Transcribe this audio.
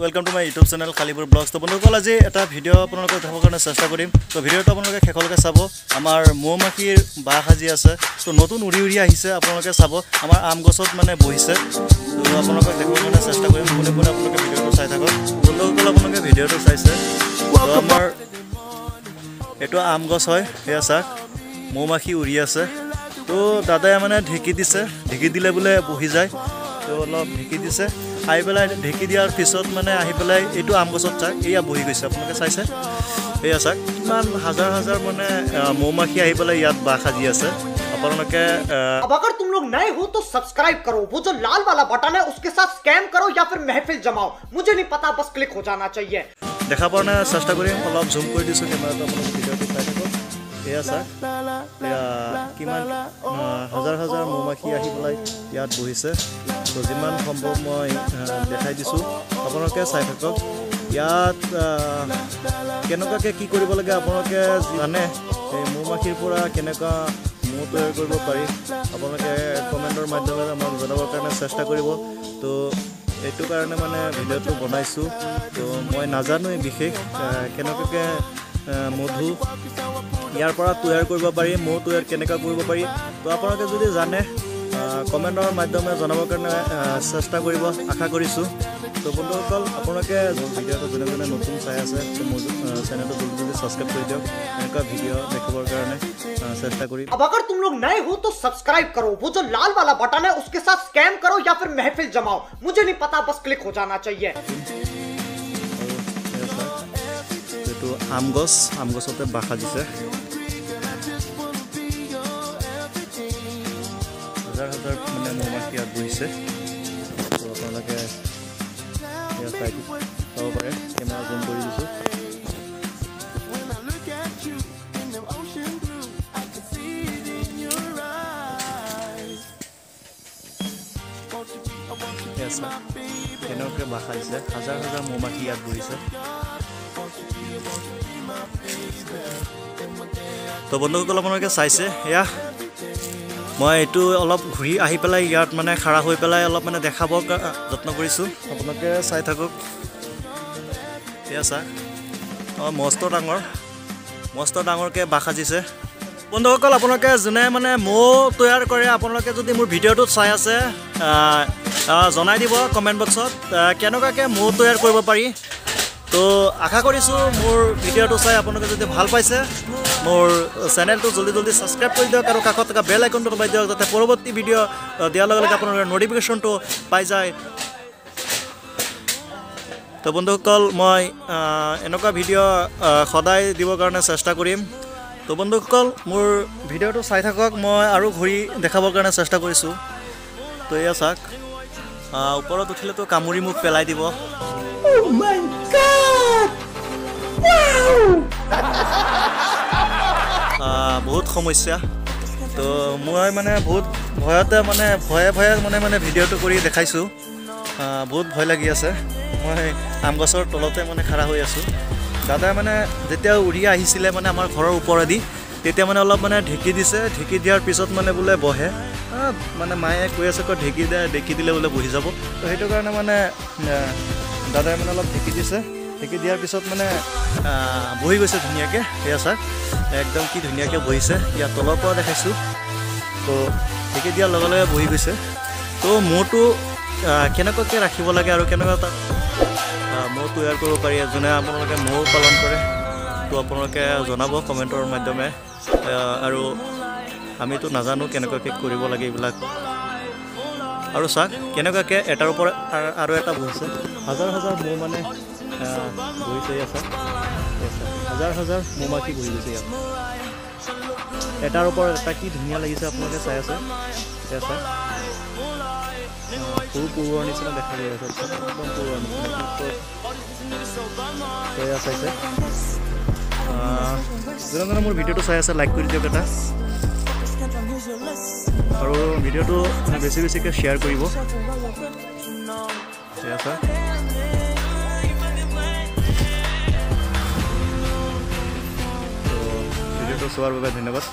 Welcome to my YouTube channel Kalipur vlogs তো বন্ধুসকল আজি এটা ভিডিঅ' আপোনালোকক দেখাবৰ কাৰণে চেষ্টা কৰিম। তো ভিডিঅ'টো আপোনালোকে শেষলৈকে চাব। আমাৰ মৌ মাখিৰ বাঁহ সাজি আছে। তো নতুন উৰি উৰি আহিছে আপোনালোকে চাব। আমাৰ আম গছত মানে বহিছে। তো আপোনালোকক দেখাবৰ কাৰণে চেষ্টা কৰিম। কোনে কোনে আপোনালোকে ভিডিঅ'টো চাই থাকক। বন্ধুসকল আপোনালোকে ভিডিঅ'টো চাইছে। তো আমাৰ এইটো আম গছ হয় সেয়া চাওক। মৌ মাখি উৰি আছে। তো দাদাই মানে ঢেঁকী দিছে। ঢেঁকী দিলে বোলে বহি যায়। তো অলপ ঢেঁকী দিছে আহি পেলাই ঢেঁকী দিয়াৰ পিছত মানে আহি পেলাই এইটো আম গছত চাওক এয়া বহি গৈছে আপোনালোকে চাইছে এয়া চাওক কিমান হাজাৰ হাজাৰ মানে আহ, মৌ মাখি আহি পেলাই ইয়াত বাহ সাজি আছে আপোনালোকে আহ, अब अगर तुम लोग नए हो तो सब्सक्राइब करो वो जो लाल वाला बटन है उसके साथ स्कैम करो या फिर महफिल जमाओ मुझे नहीं पता बस क्लिक हो जाना चाहिए দেখা পোৱাৰ কাৰণে চেষ্টা কৰিম অলপ জুম কৰি দিছোঁ কেমেৰাটো আপোনালোকে ভিডিঅ'টো চাই থাকক এয়া চাওক এয়া কিমান হাজাৰ হাজাৰ মৌ মাখি আহি পেলাই ইয়াত বহিছে। তো যিমান সম্ভৱ মই দেখাই দিছোঁ। আপোনালোকে চাই থাকক। ইয়াত কেনেকুৱাকৈ কি কৰিব লাগে আপোনালোকে জানে। এই মৌ মাখিৰ পৰা কেনেকুৱা মৌ তৈয়াৰ কৰিব পাৰি। আপোনালোকে কমেণ্টৰ মাধ্যমেৰে আমাক জনাবৰ কাৰণে চেষ্টা কৰিব। তো এইটো কাৰণে মানে ভিডিঅ'টো বনাইছোঁ। তো মই নাজানোৱেই বিশেষ কেনেকুৱাকৈ মধু ইয়াৰ পৰা তৈয়াৰ কৰিব পাৰি মৌ তৈয়াৰ কেনেকুৱা কৰিব পাৰি তো আপোনালোকে যদি জানে আহ, কমেণ্টৰ মাধ্যমেৰে জনাবৰ কাৰণে আহ, চেষ্টা কৰিব আশা কৰিছোঁ তো বন্ধুসকল আপোনালোকে ভিডিঅ'টো যোনে যোনে নতুন চাই আছে তো মোৰ আহ, চেনেলটো জলদি জলদি ছাবস্ক্ৰাইব কৰি দিয়ক এনেকুৱা ভিডিঅ' দেখিবৰ কাৰণে আহ, চেষ্টা কৰিম अब अगर तुम लोग नए हो तो सब्सक्राइब करो वो जो लाल वाला बटन है उसके साथ स्कैम करो या फिर महफिल जमाओ मुझे नहीं पता बस क्लिक हो जाना चाहिए আৰু এয়া চাওক, এইটো আম গছ, আম গছতে বাঁহ সাজিছে। হাজাৰ হাজাৰ মানে মৌ মাখি ইয়াত বহিছে। তো আপোনালোকে চাব পাৰে কেমেৰা জুম কৰি দিছোঁ। কেনেকৈ বাঁহ সাজিছে, হাজাৰ হাজাৰ মৌমাখি ইয়াত বহিছে। তো বন্ধুসকল আপোনালোকে চাইছে এয়া মই এইটো অলপ ঘূৰি আহি পেলাই ইয়াত মানে খাৰা হৈ পেলাই অলপ মানে দেখাব যত্ন কৰিছোঁ। আপোনালোকে চাই থাকক। এয়া চা। অঁ মস্ত ডাঙৰ। মস্ত ডাঙৰকৈ বাঁহ সাজিছে। বন্ধুসকল আপোনালোকে যোনে মানে মৌ তৈয়াৰ কৰে আপোনালোকে যদি মোৰ ভিডিঅ'টোত চাই আছে জনাই দিব কমেণ্ট বক্সত কেনেকুৱাকৈ মৌ তৈয়াৰ কৰিব পাৰি। তো আশা কৰিছোঁ মোৰ ভিডিঅ'টো চাই আপোনালোকে যদি ভাল পাইছে মোৰ চেনেলটো জলদি জলদি ছাবস্ক্ৰাইব কৰি দিয়ক আৰু কাষত থকা বেল আইকনটো দবাই দিয়ক যাতে পৰৱৰ্তী ভিডিঅ' দিয়াৰ লগে লগে আপোনালোকে ন'টিফিকেশ্যনটো পাই যায়। তো বন্ধুসকল মই এনেকুৱা ভিডিঅ' সদায় দিবৰ কাৰণে চেষ্টা কৰিম। তো বন্ধুসকল মোৰ ভিডিঅ'টো চাই থাকক মই আৰু ঘূৰি দেখাবৰ কাৰণে চেষ্টা কৰিছোঁ। তো এয়া চাওক ওপৰত উঠিলেতো কামুৰি মোক পেলাই দিব। আহ, বহুত সমস্যা। তো মই মানে বহুত ভয়তে মানে ভয়ে ভয়ে মানে মানে ভিডিঅ'টো কৰি দেখাইছোঁ। বহুত ভয় লাগি আছে। মই আম গছৰ তলতে মানে খাৰা হৈ আছোঁ। দাদাই মানে যেতিয়া উৰি আহিছিলে মানে আমাৰ ঘৰৰ ওপৰেদি তেতিয়া মানে অলপ মানে ঢেঁকী দিছে। ঢেঁকী দিয়াৰ পিছত মানে বোলে বহে। মানে মায়ে কৈ আছে কৈ ঢেঁকী দিয়ে ঢেঁকী দিলে বোলে বহি যাব। তো সেইটো কাৰণে মানে দাদাই মানে অলপ ঢেঁকী দিছে। ঢেঁকী দিয়াৰ পিছত মানে বহি গৈছে ধুনীয়াকৈ। সেয়া চাওক একদম কি ধুনীয়াকৈ বহিছে। ইয়াত তলৰ পৰা দেখাইছোঁ। তো ঢেঁকী দিয়াৰ লগে লগে বহি গৈছে। তো আহ, কেনেকুৱাকৈ ৰাখিব লাগে আৰু কেনেকুৱা তাত মৌ তৈয়াৰ কৰিব পাৰি যোনে আপোনালোকে মৌ পালন কৰে। তো আপোনালোকে জনাব কমেণ্টৰ মাধ্যমে। আৰু আমিতো নাজানো কেনেকুৱাকৈ কৰিব লাগে এইবিলাক। আৰু চাওক কেনেকুৱাকৈ এটাৰ ওপৰত আৰু এটা বহিছে? হাজাৰ হাজাৰ মৌ মানে বহিছে ইয়াত চাওক। হাজাৰ হাজাৰ মৌ মাখি বহি গৈছে ইয়াত। এটাৰ ওপৰত এটা কি ধুনীয়া লাগিছে আপোনালোকে চাই আছে? সৰু পৰুৱাৰ নিচিনা দেখা গৈ আছে। একদম পৰুৱাৰ নিচিনা। চাইছে। মোৰ ভিডিঅ'টো চাই আছে লাইক কৰি দিয়ক এটা। আৰু ভিডিঅ'টো বেছি বেছিকৈ শ্বেয়াৰ কৰিব। ভিডিঅ'টো চোৱাৰ বাবে ধন্যবাদ।